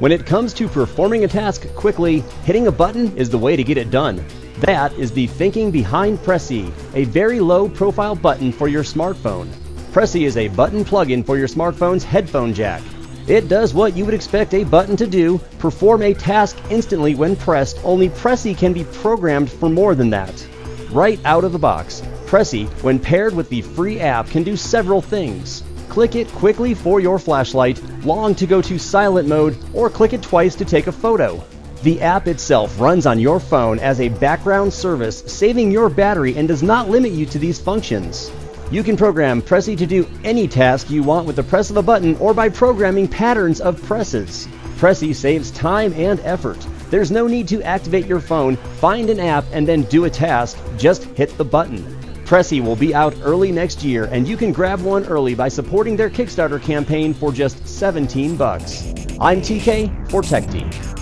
When it comes to performing a task quickly, hitting a button is the way to get it done. That is the thinking behind Pressy, a very low profile button for your smartphone. Pressy is a button plugin for your smartphone's headphone jack. It does what you would expect a button to do, perform a task instantly when pressed, only Pressy can be programmed for more than that. Right out of the box, Pressy, when paired with the free app, can do several things. Click it quickly for your flashlight, long to go to silent mode, or click it twice to take a photo. The app itself runs on your phone as a background service, saving your battery and does not limit you to these functions. You can program Pressy to do any task you want with the press of a button or by programming patterns of presses. Pressy saves time and effort. There's no need to activate your phone, find an app, and then do a task. Just hit the button. Pressy will be out early next year, and you can grab one early by supporting their Kickstarter campaign for just 17 bucks. I'm TK for TEKD.